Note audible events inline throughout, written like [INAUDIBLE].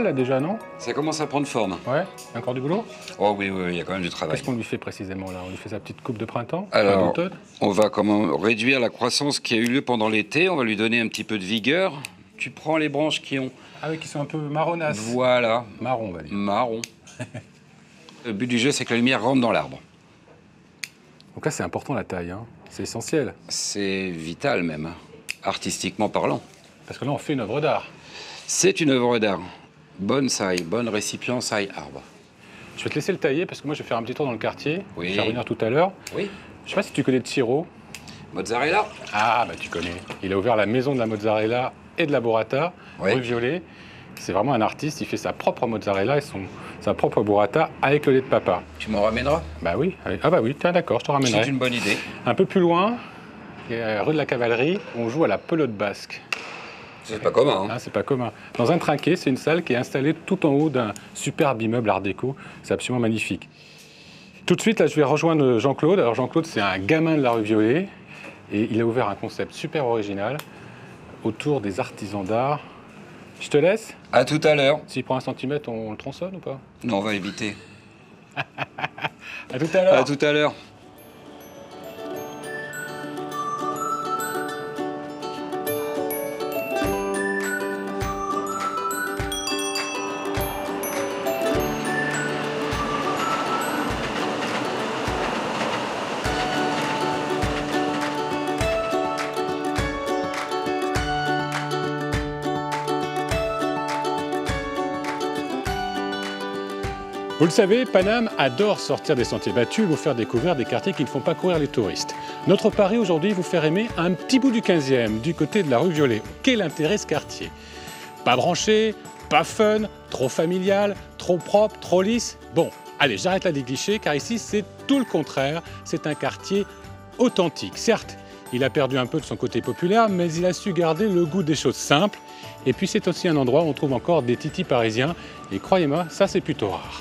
Mal là déjà, non Ça commence à prendre forme. Ouais Encore du boulot Oh oui, oui, il y a quand même du travail. Qu'est-ce qu'on lui fait précisément là? On lui fait sa petite coupe de printemps Alors, On va comment réduire la croissance qui a eu lieu pendant l'été. On va lui donner un petit peu de vigueur. Tu prends les branches qui ont. Ah oui, qui sont un peu marronnasses. Voilà, Marron, on va dire. marron. [LAUGHS] Le but du jeu, c'est que la lumière rentre dans l'arbre. Donc là, c'est important la taille, hein. c'est essentiel. C'est vital même, artistiquement parlant. Parce que là, on fait une œuvre d'art. C'est une œuvre d'art. Bonne saille, bonne récipient saille arbre. Je vais te laisser le tailler parce que moi, je vais faire un petit tour dans le quartier. Oui. Je vais revenir tout à l'heure. Oui. Je sais pas si tu connais Tiro. Mozzarella Ah, bah tu connais. Il a ouvert la maison de la mozzarella et de la burrata, Oui. rue Violet. C'est vraiment un artiste, il fait sa propre mozzarella et son, sa propre burrata avec le lait de papa. Tu m'en ramèneras Bah oui, ah bah oui, tiens d'accord, je te ramènerai. C'est une bonne idée. Un peu plus loin, rue de la Cavalerie, on joue à la pelote basque. C'est pas commun. hein. Hein, c'est pas commun. Dans un trinquet, c'est une salle qui est installée tout en haut d'un superbe immeuble art déco. C'est absolument magnifique. Tout de suite, là, je vais rejoindre Jean-Claude. Alors, Jean-Claude, c'est un gamin de la rue Violet. Et il a ouvert un concept super original autour des artisans d'art. Je te laisse À tout à l'heure. S'il prend un centimètre, on le tronçonne ou pas? Non, on va éviter. [LAUGHS] À tout à l'heure À tout à l'heure. Vous le savez, Paname adore sortir des sentiers battus vous faire découvrir des quartiers qui ne font pas courir les touristes. Notre pari aujourd'hui, vous faire aimer un petit bout du 15e, du côté de la rue Violet. Quel intérêt ce quartier? Pas branché, pas fun, trop familial, trop propre, trop lisse? Bon, allez, j'arrête là des clichés car ici c'est tout le contraire. C'est un quartier authentique. Certes, il a perdu un peu de son côté populaire, mais il a su garder le goût des choses simples. Et puis c'est aussi un endroit où on trouve encore des titis parisiens. Et croyez-moi, ça c'est plutôt rare.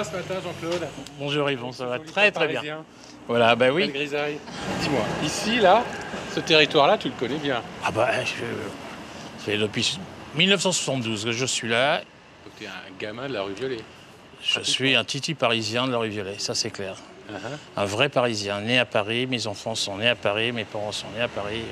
Va ce matin, Jean-Claude Bonjour Yvon, ça va très très bien. Voilà, bah oui. grisaille. Dis-moi, ici, là, ce territoire-là, tu le connais bien. Ah bah, je... c'est depuis 1972 que je suis là. Donc tu es un gamin de la rue Violet. Je suis un titi parisien de la rue Violet, ça c'est clair. Uh-huh. Un vrai parisien, né à Paris, mes enfants sont nés à Paris, mes parents sont nés à Paris.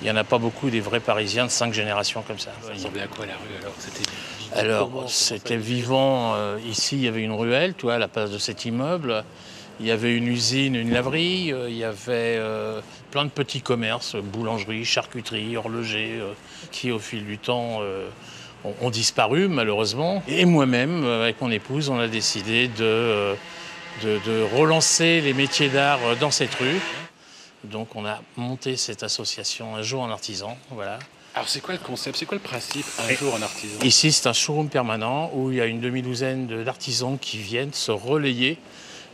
Il n'y en a pas beaucoup des vrais parisiens de cinq générations comme ça. Ça ressemblait à quoi la rue alors C'était Alors, c'était vivant. euh, ici, il y avait une ruelle, tu vois, à la place de cet immeuble. Il y avait une usine, une laverie. euh, il y avait euh, plein de petits commerces, boulangerie, charcuterie, horloger, qui, au fil du temps, ont, ont disparu, malheureusement. Et moi-même, avec mon épouse, on a décidé de, de, de relancer les métiers d'art dans cette rue. Donc, on a monté cette association Un jour en artisan, voilà. Alors c'est quoi le concept? C'est quoi le principe Un jour en artisan? Ici, c'est un showroom permanent où il y a une demi-douzaine de- d'artisans qui viennent se relayer.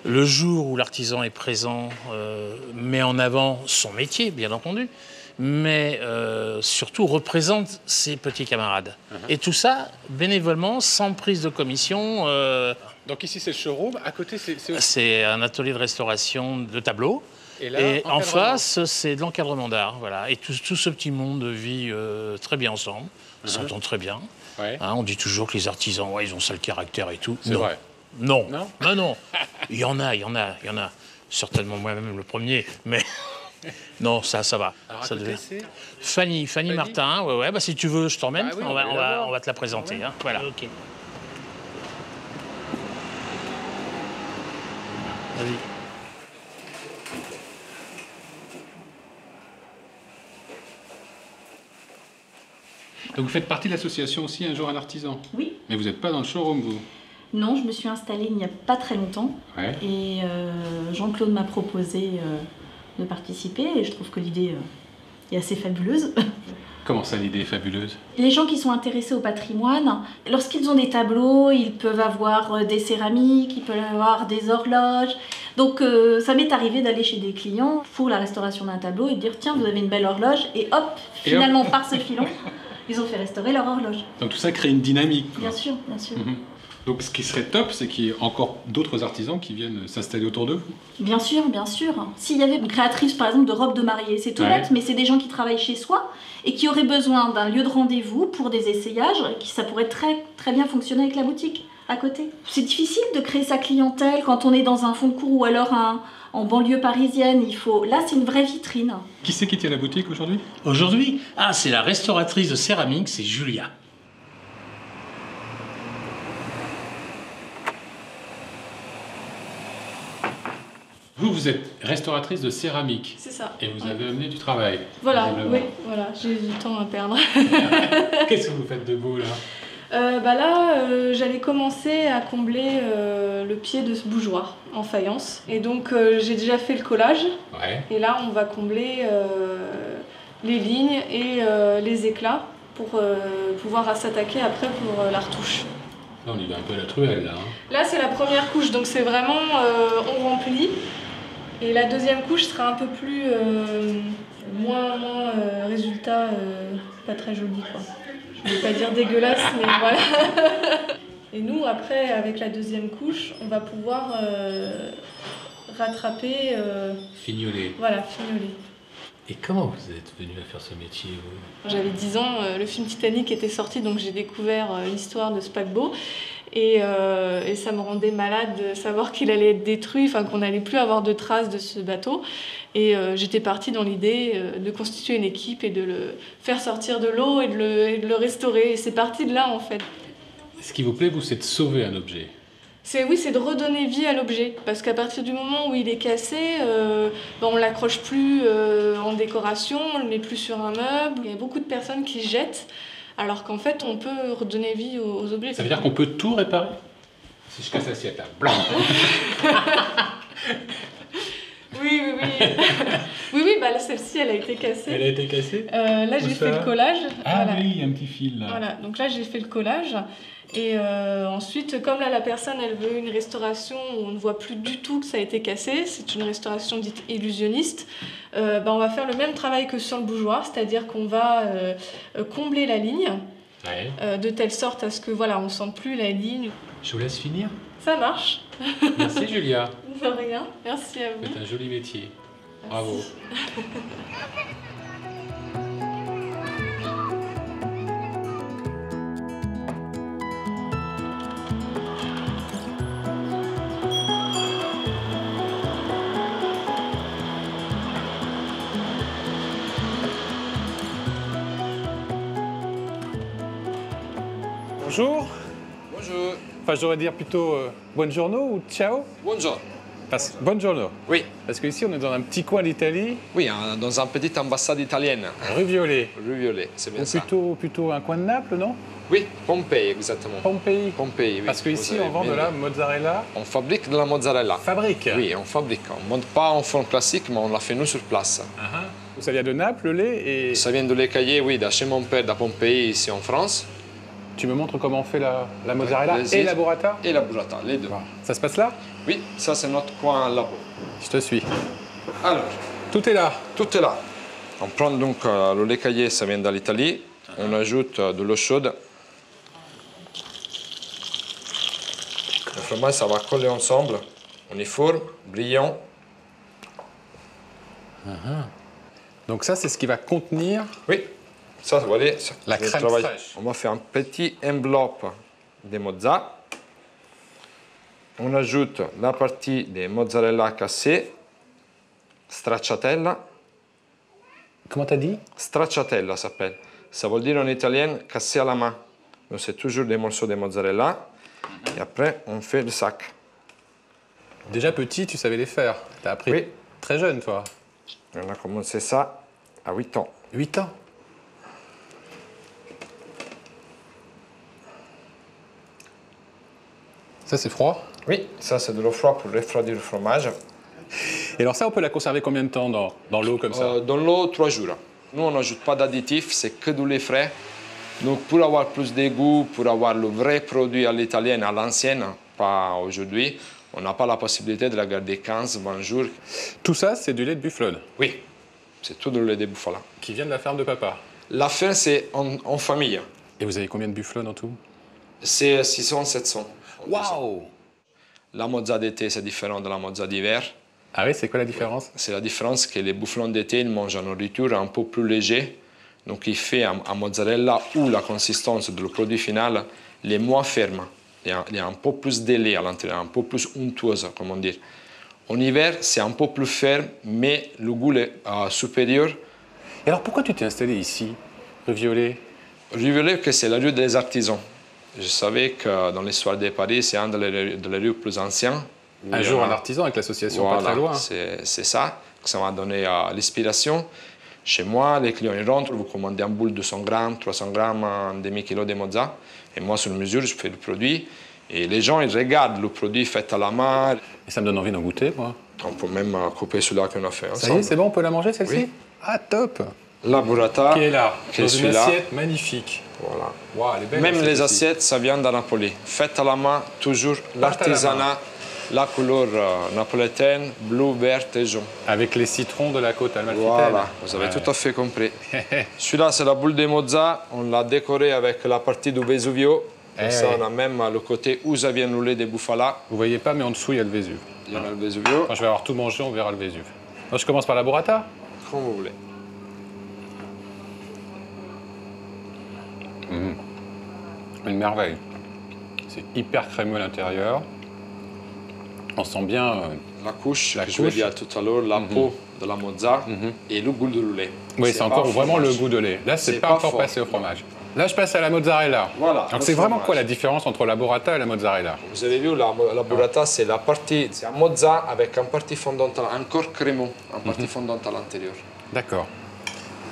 Le jour où l'artisan est présent, euh, met en avant son métier, bien entendu, mais euh, surtout représente ses petits camarades. Et tout ça, bénévolement, sans prise de commission. euh, Donc ici c'est le showroom, à côté c'est c'est un atelier de restauration de tableaux. Et là, Et en face, c'est de l'encadrement d'art. Voilà. Et tout, tout ce petit monde vit euh, très bien ensemble, s'entend très bien. Ouais. Hein, on dit toujours que les artisans, ouais, ils ont ça le caractère et tout. Non. vrai. Non. Non [LAUGHS] non, non. Il y en a, il y en a, il y en a. Certainement moi-même le premier, mais [LAUGHS] non, ça, ça va. Alors Ça devait- Fanny, Fanny, Fanny Martin, ouais, ouais, bah, si tu veux, je t'emmène. Bah oui, on, on va te la présenter. hein. Voilà. Ok. Vas-y. Donc vous faites partie de l'association aussi Un jour un artisan Oui. Mais vous n'êtes pas dans le showroom vous Non, je me suis installée il n'y a pas très longtemps Ouais. et euh, Jean-Claude m'a proposé euh, de participer et je trouve que l'idée euh, est assez fabuleuse. [LAUGHS] Comment ça l'idée est fabuleuse? Les gens qui sont intéressés au patrimoine, lorsqu'ils ont des tableaux, ils peuvent avoir des céramiques, ils peuvent avoir des horloges. Donc euh, ça m'est arrivé d'aller chez des clients pour la restauration d'un tableau et de dire tiens vous avez une belle horloge et hop, Et finalement par ce filon, [LAUGHS] ils ont fait restaurer leur horloge. Donc tout ça crée une dynamique. quoi. Bien sûr, bien sûr. Mhm. Donc ce qui serait top, c'est qu'il y ait encore d'autres artisans qui viennent s'installer autour de vous. Bien sûr, bien sûr. S'il y avait une créatrice, par exemple, de robes de mariée, c'est tout Ouais. bête, mais c'est des gens qui travaillent chez soi et qui auraient besoin d'un lieu de rendez-vous pour des essayages, qui ça pourrait très, très bien fonctionner avec la boutique à côté. C'est difficile de créer sa clientèle quand on est dans un fond de cours ou alors un- en banlieue parisienne. Il faut... Là, c'est une vraie vitrine. Qui c'est qui tient la boutique aujourd'hui? Aujourd'hui, ah, c'est la restauratrice de céramique, c'est Julia. Vous, vous êtes restauratrice de céramique C'est ça. et vous avez amené du travail. Voilà, oui, voilà, j'ai du temps à perdre. [LAUGHS] Qu'est-ce que vous faites de beau là? Euh, bah là, euh, j'allais commencer à combler euh, le pied de ce bougeoir en faïence. Et donc, j'ai déjà fait le collage. Ouais. Et là, on va combler les lignes et les éclats pour pouvoir s'attaquer après pour la retouche. Là, on y va un peu à la truelle là. hein. Là, c'est la première couche, donc c'est vraiment on remplit. Et la deuxième couche sera un peu plus moins, moins résultat pas très joli quoi. Je vais pas dire dégueulasse, mais [LAUGHS] voilà. Et nous, après, avec la deuxième couche, on va pouvoir euh, rattraper, euh, Fignolé. voilà, fignoler. Et comment vous êtes venu à faire ce métier vous? J'avais 10 ans, euh, le film Titanic était sorti, donc j'ai découvert euh, l'histoire de ce paquebot. Et, euh, et ça me rendait malade de savoir qu'il allait être détruit, enfin qu'on n'allait plus avoir de traces de ce bateau. Et euh, j'étais partie dans l'idée euh, de constituer une équipe et de le faire sortir de l'eau et, de le- et de le restaurer. Et c'est parti de là en fait. Ce qui vous plaît, vous, c'est de sauver un objet. C'est oui, c'est de redonner vie à l'objet, parce qu'à partir du moment où il est cassé, euh, ben, on l'accroche plus en décoration, on le met plus sur un meuble. Il y a beaucoup de personnes qui jettent, alors qu'en fait, on peut redonner vie aux, aux objets. Ça veut dire qu'on peut tout réparer? Si je casse l'assiette là, blanc. [LAUGHS] Oui, oui, oui. [LAUGHS] oui, oui, bah celle-ci, elle a été cassée. Elle a été cassée Euh, là, j'ai fait le collage. Ah Voilà. oui, il y a un petit fil là. Voilà, donc là j'ai fait le collage. Et euh, ensuite, comme là la personne elle veut une restauration où on ne voit plus du tout que ça a été cassé, c'est une restauration dite illusionniste, euh, ben, on va faire le même travail que sur le bougeoir, c'est-à-dire qu'on va combler la ligne Ouais. de telle sorte à ce que voilà, on sente plus la ligne. Je vous laisse finir. Ça marche, Merci Julia. de rien. Merci à Vous faites un joli métier. Bravo. [LAUGHS] Enfin, je devrais dire plutôt euh, buongiorno ou ciao Bonjour. Parce, Buongiorno. Oui, Parce qu'ici, on est dans un petit coin d'Italie, oui, dans une petite ambassade italienne, rue Violet. rue Violet, c'est bien Ou ça. plutôt, plutôt un coin de Naples, non? Oui, Pompéi, exactement. Pompéi. Pompéi, oui. Parce qu'ici, on vend de la mozzarella On fabrique de la mozzarella. fabrique. Oui, on fabrique. On ne monte pas en forme classique, mais on la fait nous sur place. Ah, ah. Ça vient de Naples, le lait, et Ça vient de l'écaillé, oui, de chez mon père, de Pompéi, ici en France. Tu me montres comment on fait la, la mozzarella et la burrata Et la burrata, les deux. Ça se passe là Oui, ça c'est notre coin labo. Je te suis. Alors, Tout est là. tout est là. On prend donc euh, le lait caillé, ça vient de l'Italie. On ajoute euh, de l'eau chaude. Le fromage, ça va coller ensemble. Uniforme, brillant. Donc ça, c'est ce qui va contenir Oui, ça, vous voyez, ça, La crème fraîche. On va faire un petit enveloppe de mozza. On ajoute la partie des mozzarella cassée, stracciatella. Comment t'as dit? Stracciatella s'appelle. Ça veut dire en italien cassé à la main. Donc c'est toujours des morceaux de mozzarella. Et après, on fait le sac. Déjà petit, tu savais les faire. T'as appris Oui. très jeune, toi. On a commencé ça à 8 ans. 8 ans? Ça, c'est froid. Oui, ça c'est de l'eau froide pour refroidir le fromage. Et alors ça, on peut la conserver combien de temps dans, dans l'eau comme ça Euh, dans l'eau, 3 jours. Nous, on n'ajoute pas d'additifs, c'est que du lait frais. Donc pour avoir plus de goût, pour avoir le vrai produit à l'italienne, à l'ancienne, pas aujourd'hui, on n'a pas la possibilité de la garder 15, 20 jours. Tout ça, c'est du lait de bufflone Oui, c'est tout du lait de bouffala. qui vient de la ferme de papa. La fin, c'est en, en famille. Et vous avez combien de bufflones en tout? C'est 600, 700. Waouh La mozza d'été, c'est différent de la mozza d'hiver. Ah oui, c'est quoi la différence C'est la différence que les boufflons d'été ils mangent une nourriture un peu plus léger. Donc, il fait un, un mozzarella où la consistance du produit final est moins ferme. Il y a, il y a un peu plus de lait à l'intérieur, un peu plus onctueuse, comment dire. En hiver, c'est un peu plus ferme, mais le goût est euh, supérieur. Et alors pourquoi tu t'es installé ici, rue Violet? Rue Violet, que c'est la rue des artisans. Je savais que dans l'histoire de Paris, c'est un des de les rues plus anciens. Un jour, a- un artisan avec l'association pas Voilà, très loin. C'est c'est ça ça m'a donné euh, l'inspiration. Chez moi, les clients ils rentrent, vous commandez un boule de 200 grammes, 300 grammes, un demi-kilo de mozza. Et moi, sur mesure, je fais le produit. Et les gens, ils regardent le produit fait à la main. Et ça me donne envie d'en goûter, moi. On peut même euh, couper celui-là qu'on a fait Ça y ensemble. est, c'est bon, on peut la manger celle-ci Oui. Ah, top La burrata, Qui est là, qui est dans une celui-là. assiette magnifique. Voilà. Est. Même les assiettes, ça vient de Napoli. Faites à la main, toujours la l'artisanat, la couleur euh, napolitaine, bleu, vert et jaune. Avec les citrons de la côte amalfitaine. Voilà, vous avez tout à fait compris. [LAUGHS] Celui-là, c'est la boule de mozza. On l'a décoré avec la partie du Vesuvio. Et Eh ça, on a même le côté où ça vient rouler des bouffala. Vous voyez pas, mais en dessous, il y a le Vésuve. Il y en a le Vesuvio, Quand je vais avoir tout mangé, on verra le Vésuve. Je commence par la burrata. comme vous voulez. Une merveille. C'est hyper crémeux à l'intérieur. On sent bien. euh, La couche, La que je vous couche. Mhm. dit tout à l'heure, la peau de la mozza et le goût de lait. Oui, c'est encore vraiment le goût de lait. Là, c'est pas, pas encore fort. passé au fromage. Là, je passe à la mozzarella. Voilà, Donc, c'est vraiment fromage. quoi la différence entre la burrata et la mozzarella? Vous avez vu, la, la burrata, c'est la partie, c'est un mozza avec un partie fondante, à- encore crémeux, un partie Mhm. fondante à l'intérieur. D'accord.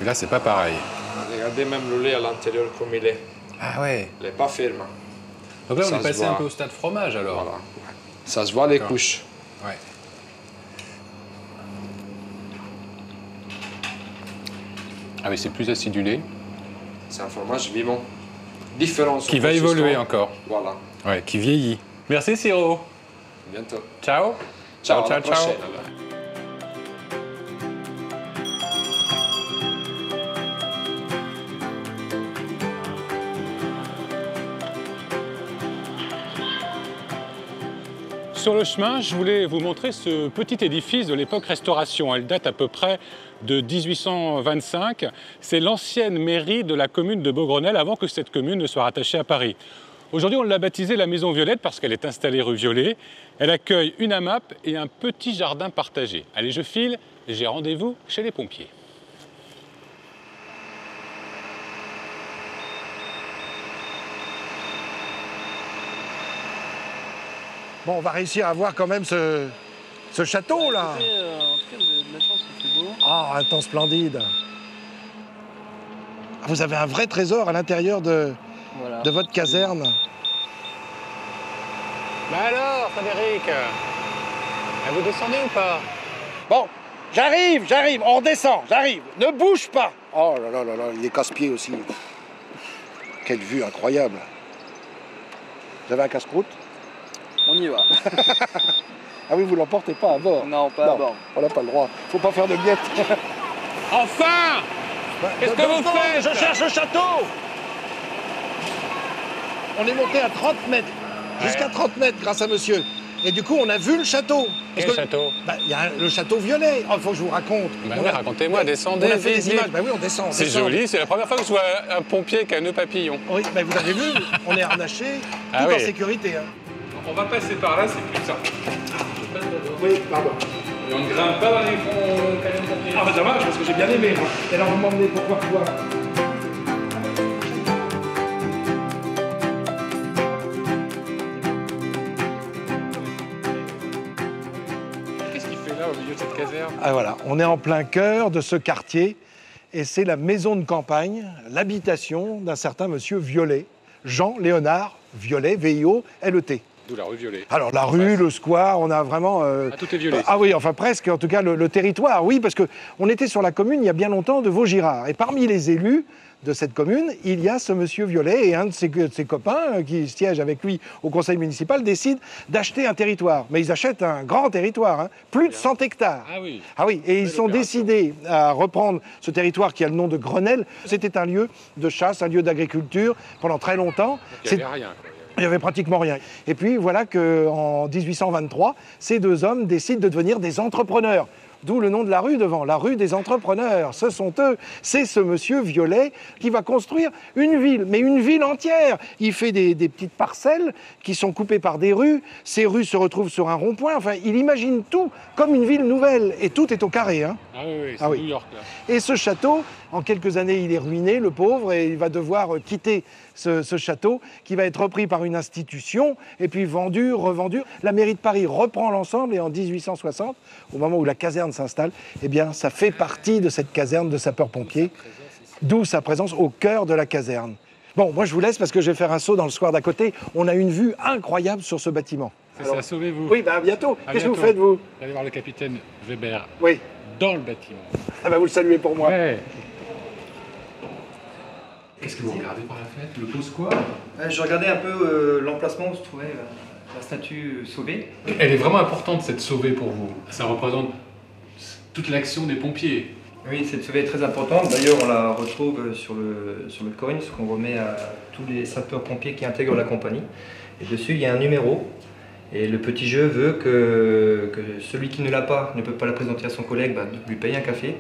Là, c'est pas pareil. Regardez même le lait à l'intérieur comme il est. Ah ouais. Il n'est pas ferme. Donc là, on Ça est passé voit. un peu au stade fromage alors. Voilà. Ça se voit les couches. Ouais. Ah oui, c'est plus acidulé. C'est un fromage vivant. Différent. Qui va évoluer encore. Voilà. Ouais, qui vieillit. Merci Siro. Bientôt. Ciao. Ciao, ciao, à la ciao. Sur le chemin, je voulais vous montrer ce petit édifice de l'époque restauration. Elle date à peu près de 1825. C'est l'ancienne mairie de la commune de Beaugrenelle avant que cette commune ne soit rattachée à Paris. Aujourd'hui, on l'a baptisée la Maison Violette parce qu'elle est installée rue Violet. Elle accueille une AMAP et un petit jardin partagé. Allez, je file, j'ai rendez-vous chez les pompiers. Bon, on va réussir à voir quand même ce, ce château là. euh, en tout cas, vous avez de la chance, fait beau. Ah, un temps splendide. Vous avez un vrai trésor à l'intérieur de, Voilà. de votre caserne. Bah alors, Frédéric Vous descendez ou pas? Bon, j'arrive, j'arrive, on descend, j'arrive. Ne bouge pas. Oh là là là là, il est casse-pied aussi. Quelle vue incroyable. Vous avez un casse-croûte? On y va. [LAUGHS] Ah oui, vous l'emportez pas à bord. Non, pas à bord. On n'a pas le droit. Faut pas faire de miettes. [LAUGHS] Enfin Qu'est-ce que vous faites Je cherche le château On est monté à 30 mètres. Jusqu'à 30 mètres grâce à monsieur. Et du coup, on a vu le château. Quel que- château Bah, Il y a le château violet. Il faut que je vous raconte. Bah oui, a- racontez-moi, descendez, On a fait des images. vite. Bah oui, on descend. on C'est joli, c'est la première fois que je vois un pompier avec un nœud papillon. Oui, bah, vous avez vu, on est harnaché, Ah tout en sécurité. hein. On va passer par là, c'est plus simple. Oui, pardon. Et on ne grimpe pas dans les fonds pompiers. Ah bah dommage, parce que j'ai bien aimé. moi. Et alors vous m'emmenez pour voir quoi? Qu'est-ce qu'il fait là au milieu de cette caserne? Ah voilà, on est en plein cœur de ce quartier et c'est la maison de campagne, l'habitation d'un certain monsieur Violet, Jean-Léonard Violet, V-I-O-L-E-T. D'où la rue Violet. Alors la rue, le square, on a vraiment... euh, Ah, tout est violet. Ah oui, enfin presque, en tout cas le, le territoire, oui, parce qu'on était sur la commune il y a bien longtemps de Vaugirard. Et parmi les élus de cette commune, il y a ce monsieur Violet et un de ses, de ses copains euh, qui siège avec lui au conseil municipal décident d'acheter un territoire. Mais ils achètent un grand territoire, hein, plus de 100 hectares. Ah oui. Ah oui, et ils sont décidés à reprendre ce territoire qui a le nom de Grenelle. C'était un lieu de chasse, un lieu d'agriculture pendant très longtemps. Il C'est- n'y avait rien. quoi. Il n'y avait pratiquement rien. Et puis voilà qu'en 1823, ces deux hommes décident de devenir des entrepreneurs. D'où le nom de la rue devant, la rue des entrepreneurs. Ce sont eux. C'est ce monsieur Violet qui va construire une ville, mais une ville entière. Il fait des, des petites parcelles qui sont coupées par des rues. Ces rues se retrouvent sur un rond-point. Enfin, il imagine tout comme une ville nouvelle. Et tout est au carré. Hein. Ah oui, oui, c'est Ah oui. New York là. Et ce château, en quelques années, il est ruiné, le pauvre, et il va devoir euh, quitter ce, ce château qui va être repris par une institution et puis vendu, revendu. La mairie de Paris reprend l'ensemble et en 1860, au moment où la caserne s'installe, eh bien, ça fait partie de cette caserne de sapeurs-pompiers, d'où sa présence au cœur de la caserne. Bon, moi je vous laisse parce que je vais faire un saut dans le square d'à côté. On a une vue incroyable sur ce bâtiment. C'est ça, sauvez-vous. Oui, bah à bientôt. Qu'est-ce que vous faites, vous Allez voir le capitaine Weber Oui, dans le bâtiment. ah bah, vous le saluez pour moi. Ouais. Qu'est-ce que vous regardez par la fenêtre? Le beau square? Ouais, je regardais un peu euh, l'emplacement où se trouvait euh, la statue sauvée. Elle est vraiment importante cette sauvée pour vous. Ça représente toute l'action des pompiers. Oui, cette sauvée est très importante. D'ailleurs, on la retrouve sur le, sur le coin, ce qu'on remet à tous les sapeurs-pompiers qui intègrent la compagnie. Et dessus, il y a un numéro. Et le petit jeu veut que, que celui qui ne l'a pas ne peut pas la présenter à son collègue, bah, lui paye un café.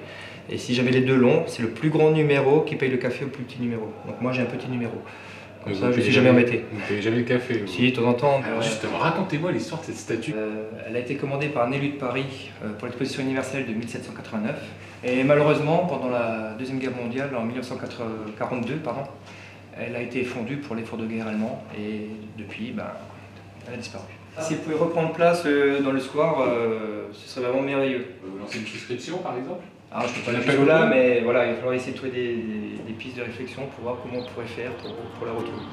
Et si jamais les deux l'ont, c'est le plus grand numéro qui paye le café au plus petit numéro. Donc moi, j'ai un petit numéro. Comme Vous ça, je payez suis jamais embêté. Vous ne payez jamais le café. vous. Si, de temps en temps. Alors ouais. justement, racontez-moi l'histoire de cette statue. Euh, elle a été commandée par un élu de Paris euh, pour l'exposition universelle de 1789. Et malheureusement, pendant la Deuxième Guerre mondiale, en 1942, pardon, elle a été fondue pour l'effort de guerre allemand et depuis, ben, elle a disparu. Si elle pouvait reprendre place euh, dans le square, euh, ce serait vraiment merveilleux. Vous lancez une souscription par exemple? Alors, je ne peux pas là, mais voilà, il va falloir essayer de trouver des, des- des pistes de réflexion pour voir comment on pourrait faire pour, pour la retrouver.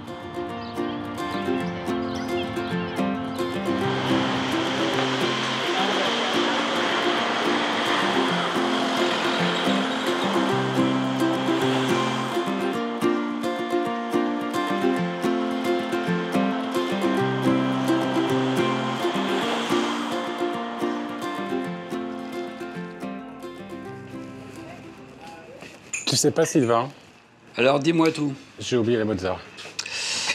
Sais pas Sylvain Alors dis-moi tout. J'ai oublié la Mozart.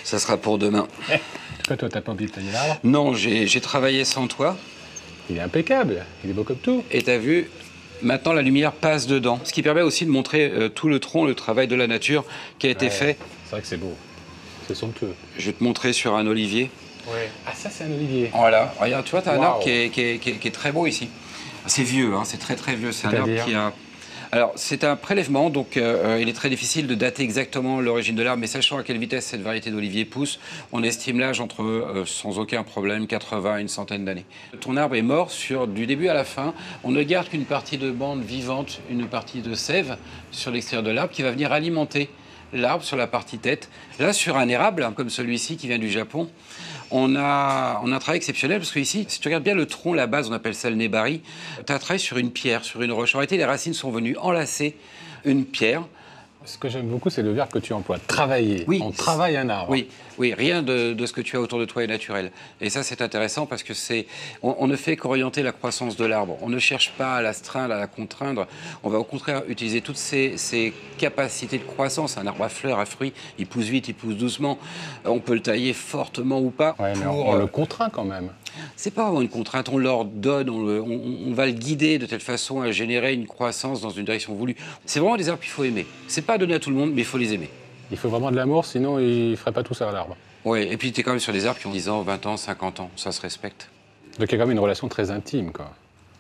Ça sera pour demain. [LAUGHS] Pourquoi toi t'as pas oublié de tailler l'arbre Non, j'ai travaillé sans toi. Il est impeccable, il est beau comme tout. Et t'as vu, maintenant la lumière passe dedans. Ce qui permet aussi de montrer euh, tout le tronc, le travail de la nature qui a été Ouais. fait. C'est vrai que c'est beau. C'est somptueux. Je vais te montrer sur un olivier. Ah ça c'est un olivier. Voilà, regarde, tu vois, tu as un arbre qui est, qui est- qui est- qui est très beau ici. C'est vieux, hein, c'est très très vieux. C'est un arbre qui a. Alors, c'est un prélèvement, donc euh, euh, il est très difficile de dater exactement l'origine de l'arbre, mais sachant à quelle vitesse cette variété d'olivier pousse, on estime l'âge entre, euh, sans aucun problème, 80 et une centaine d'années. Ton arbre est mort sur, du début à la fin. On ne garde qu'une partie de bande vivante, une partie de sève sur l'extérieur de l'arbre qui va venir alimenter l'arbre sur la partie tête. Là, sur un érable, comme celui-ci qui vient du Japon, on a, un travail exceptionnel parce que ici, si tu regardes bien le tronc, la base, on appelle ça le nébari, tu as un travail sur une pierre, sur une roche. En réalité, les racines sont venues enlacer une pierre. Ce que j'aime beaucoup c'est le verbe que tu emploies, travailler. Oui. On travaille un arbre. Oui, oui, rien de, de ce que tu as autour de toi est naturel. Et ça, c'est intéressant parce que c'est, on, on ne fait qu'orienter la croissance de l'arbre. On ne cherche pas à l'astreindre, à la contraindre. On va au contraire utiliser toutes ces, ces capacités de croissance. Un arbre à fleurs, à fruits, il pousse vite, il pousse doucement. On peut le tailler fortement ou pas. Ouais, mais on, on euh, le contraint quand même. C'est pas vraiment une contrainte, on leur donne, on, le- on- on va le guider de telle façon à générer une croissance dans une direction voulue. C'est vraiment des arbres qu'il faut aimer. C'est pas donné à tout le monde, mais il faut les aimer. Il faut vraiment de l'amour, sinon il ferait pas tout ça à l'arbre. Oui, et puis tu es quand même sur des arbres qui ont 10 ans, 20 ans, 50 ans, ça se respecte. Donc il y a quand même une relation très intime, quoi.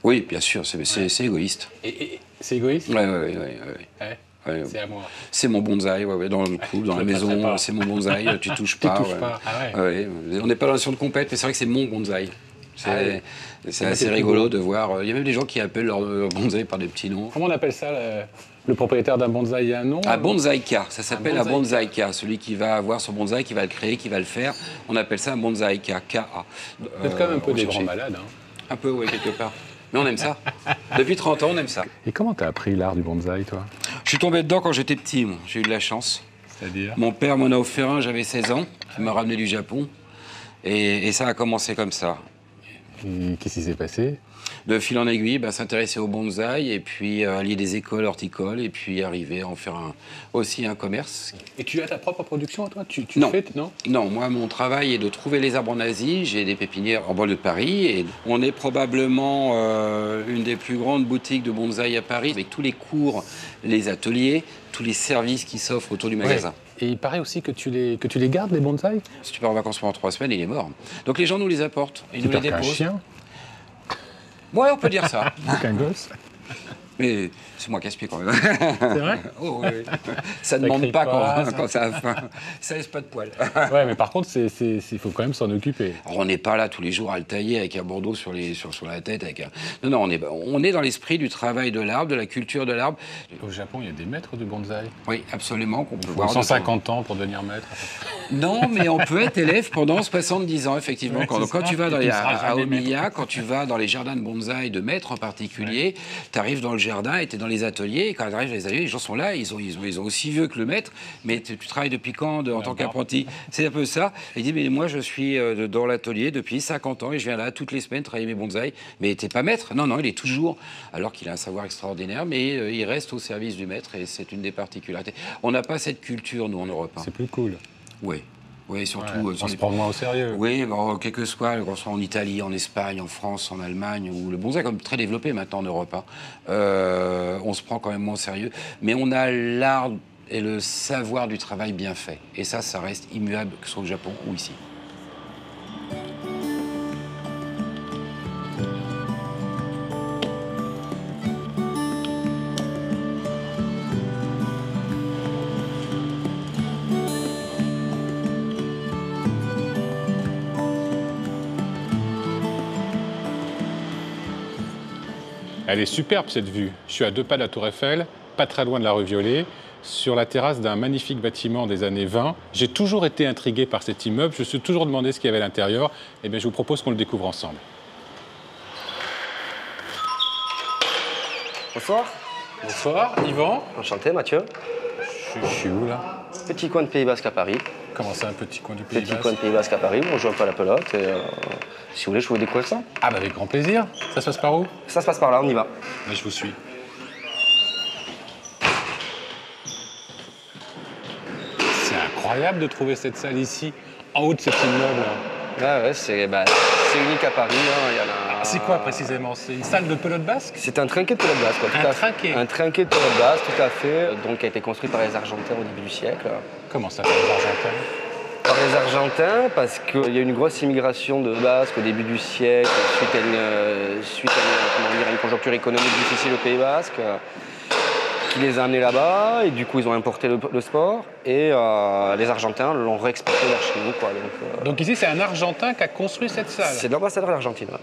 Oui, bien sûr, c'est c'est égoïste. Et, et- c'est égoïste? Ouais, ouais, ouais, ouais, C'est à moi. C'est mon bonsaï, ouais, ouais, dans le couple, dans la maison, c'est mon bonsaï, [LAUGHS] tu touches Tu pas. touches ouais. pas, ah on n'est pas dans la notion de compète, mais c'est vrai que c'est mon bonsaï. C'est Ah assez rigolo de voir. euh, Il y a même des gens qui appellent leur, bonsaï par des petits noms. Comment on appelle ça le, le propriétaire d'un bonsaï? A un nom Un bonsaïka, ça s'appelle un bonsaïka. Celui qui va avoir son bonsaï, qui va le créer, qui va le faire, on appelle ça un bonsaïka, K-A. Vous êtes quand même un peu Euh, des grands malades. hein. Un peu, oui, quelque part. Mais on aime ça. Depuis 30 ans, on aime ça. Et comment t'as appris l'art du bonsaï, toi? Je suis tombé dedans quand j'étais petit, moi. j'ai eu de la chance. C'est-à-dire? Mon père m'en a offert un, j'avais 16 ans, qui m'a ramené du Japon. Et, et ça a commencé comme ça. Et Qu'est-ce qui s'est passé? De fil en aiguille, bah, s'intéresser au bonsaï et puis euh, allier des écoles horticoles et puis arriver à en faire un- aussi un commerce. Et tu as ta propre production, toi? Tu, tu Non. fais Non? Non, moi, mon travail est de trouver les arbres en Asie. J'ai des pépinières en banlieue de Paris et on est probablement euh, une des plus grandes boutiques de bonsaï à Paris avec tous les cours, les ateliers, tous les services qui s'offrent autour du magasin. Et il paraît aussi que tu les, que tu les gardes, les bonsaïs? Si tu pars en vacances pendant trois semaines, il est mort. Donc les gens nous les apportent. Ils Tu nous les déposent. chien, Ouais, on peut dire ça. gosse. Mais c'est moi casse-pied quand même. C'est vrai [LAUGHS] Oh, oui. [LAUGHS] Ça ne demande pas, pas, quand, ça- quand ça [LAUGHS] a faim. Ça laisse pas de poils. Ouais, mais par contre, il faut quand même s'en occuper. Alors, on n'est pas là tous les jours à le tailler avec un bandeau sur, les, sur, sur la tête. Avec un... Non, non, on est, on est dans l'esprit du travail de l'arbre, de la culture de l'arbre. Au Japon, il y a des maîtres de bonsaï. Oui, absolument. Qu'on peut voir de 150 ans pour devenir maître. Non, mais on peut être élève pendant 70 ans, effectivement. Ouais, quand, tu vas dans les, à, à jamais Omiya, quand tu vas dans les jardins de bonsaï de maîtres en particulier, tu arrives dans le jardin et tu es dans les ateliers. Et quand tu arrives dans les ateliers, les gens sont là, ils ont, ils ont, ils ont aussi vieux que le maître, mais tu, tu travailles depuis quand de- en tant qu'apprenti? C'est un peu ça. Et il dit, mais moi, je suis euh, dans l'atelier depuis 50 ans et je viens là toutes les semaines travailler mes bonsaïs. Mais t'es pas maître? Non, non, il est toujours, alors qu'il a un savoir extraordinaire, mais euh, il reste au service du maître et c'est une des particularités. On n'a pas cette culture, nous, en Europe. hein. C'est plus cool. Oui, oui, surtout. Ouais, euh, on se les- prend moins au sérieux. oui, bon, quel que soit, qu'on soit en Italie, en Espagne, en France, en Allemagne, où le bonsaï est comme très développé maintenant en Europe, hein, euh, on se prend quand même moins au sérieux. Mais on a l'art et le savoir du travail bien fait. Et ça, ça reste immuable, que ce soit au Japon ou ici. Elle est superbe cette vue. Je suis à deux pas de la Tour Eiffel, pas très loin de la rue Violet, sur la terrasse d'un magnifique bâtiment des années 20. J'ai toujours été intrigué par cet immeuble, je me suis toujours demandé ce qu'il y avait à l'intérieur. Et bien, je vous propose qu'on le découvre ensemble. Bonsoir, Bonsoir, Yvan. enchanté Mathieu. Je, je suis où là? Petit coin de Pays Basque à Paris. Comment ça, un petit coin du Pays Petit Basque coin de Pays Basque à Paris, où on joue un peu à la pelote. Et, euh, si vous voulez, je vous découvrir ça. Ah bah avec grand plaisir. Ça se passe par où? Ça se passe par là, on y va. Mais je vous suis. C'est incroyable de trouver cette salle ici, en haut de cet immeuble. Ouais, ouais, c'est bah, c'est unique à Paris. hein, y Ah, C'est quoi précisément? C'est une salle de pelote basque? C'est un trinquet de pelote basque. quoi, Un trinquet? Un trinquet de pelote basque, tout à fait. Donc, qui a été construit par les Argentins au début du siècle. Comment ça fait les Argentins Par les Argentins, parce qu'il y a eu une grosse immigration de Basques au début du siècle, suite à une, euh, suite à une, comment dire, une conjoncture économique difficile au Pays Basque, euh, qui les a amenés là-bas, et du coup ils ont importé le, le sport, et euh, les Argentins l'ont réexporté vers chez nous. Quoi, donc, euh, Donc ici, c'est un Argentin qui a construit cette salle. c'est l'ambassadeur d'Argentine. ouais.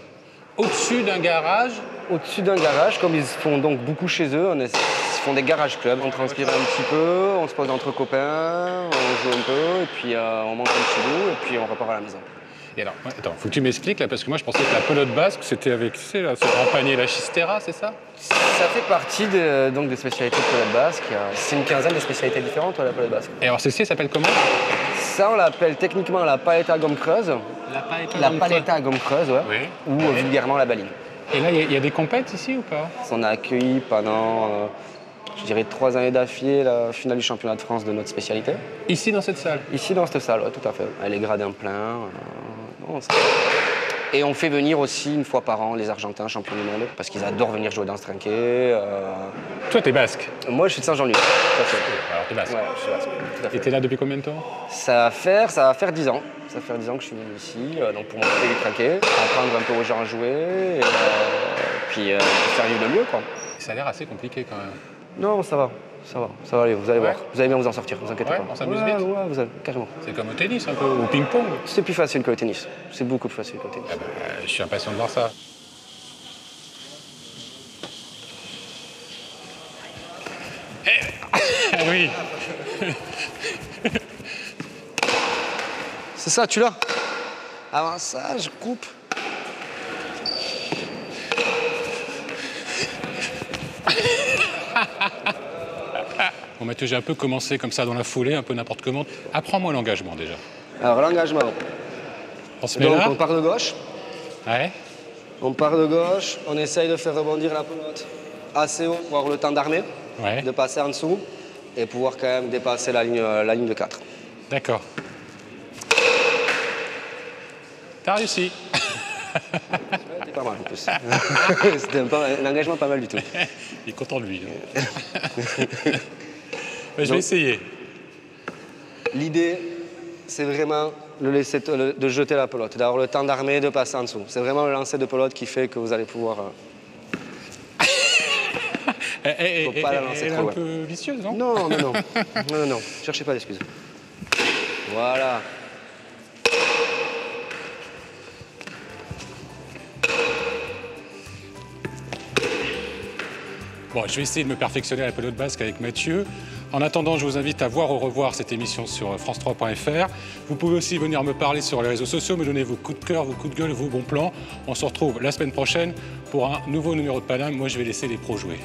Au-dessus d'un garage. Au-dessus d'un garage, comme ils font donc beaucoup chez eux, on est- ils font des garages clubs. On transpire un petit peu, on se pose entre copains, on joue un peu, et puis euh, on mange un petit bout, et puis on repart à la maison. Et alors, attends, faut que tu m'expliques là, parce que moi je pensais que la pelote basque, c'était avec, tu sais, là, ce grand panier, la chistera, c'est ça? Ça fait partie de- donc des spécialités de pelote basque. C'est une quinzaine de spécialités différentes, ouais, la pelote basque. Et alors, celle-ci, elle s'appelle comment? Ça, on l'appelle techniquement la paletta à gomme creuse. La paletta. La paletta à gomme creuse, ouais. Oui. Ou euh, vulgairement la baline. Et là, il y a- il y, a des compètes ici ou pas? On a accueilli pendant, euh, je dirais, trois années d'affilée la finale du championnat de France de notre spécialité. Ici, dans cette salle? Ici, dans cette salle, ouais, tout à fait. Elle est gradée en plein. euh, Et on fait venir aussi une fois par an les Argentins champions du monde parce qu'ils adorent venir jouer dans ce trinquet. euh. Toi, t'es basque. Moi, je suis de fait. Alors, t'es basque. Ouais, je suis basque, tout à fait. Et t'es là depuis combien de temps? Ça va faire, ça va faire 10 ans. Ça va faire 10 ans que je suis venu ici, euh, donc pour m'occuper du trinquet, apprendre un peu aux gens à jouer, et, euh, puis faire vivre le mieux, quoi. Ça a l'air assez compliqué quand même. Non, ça va, ça va, ça va aller, vous allez Ouais. voir. Vous allez bien vous en sortir, vous inquiétez Ouais, pas. on s'amuse ouais, vite. Ouais, vous allez, carrément. C'est comme au tennis un peu, ou au ping-pong. C'est plus facile que le tennis. C'est beaucoup plus facile que le tennis. Ah bah, je suis impatient de voir ça. Eh Ah oui C'est ça, tu l'as? Avant ça, je coupe. Bon Mathieu, j'ai un peu commencé comme ça dans la foulée, un peu n'importe comment. Apprends-moi l'engagement déjà. Alors, l'engagement. On se met Donc, là on part de gauche. Ouais. On part de gauche, on essaye de faire rebondir la pelote assez haut pour avoir le temps d'armer, Ouais, de passer en dessous et pouvoir quand même dépasser la ligne, la ligne de 4. d'accord. T'as réussi. C'était pas mal en plus. [LAUGHS] C'était un, pas- un engagement pas mal du tout. Il est content de lui. hein. [LAUGHS] Je vais essayer. L'idée, c'est vraiment de, laisser, le- de jeter la pelote, d'avoir le temps d'armer, de passer en dessous. C'est vraiment le lancer de pelote qui fait que vous allez pouvoir... euh, [LAUGHS] Eh, eh, Faut eh, pas la lancer elle est un loin. peu vicieuse, non? Non, non, non. non, non, non. Cherchez pas d'excuses. Voilà. Bon, je vais essayer de me perfectionner à la pelote basque avec Mathieu. En attendant, je vous invite à voir ou revoir cette émission sur france3.fr. Vous pouvez aussi venir me parler sur les réseaux sociaux, me donner vos coups de cœur, vos coups de gueule, vos bons plans. On se retrouve la semaine prochaine pour un nouveau numéro de Paname. Moi, je vais laisser les pros jouer.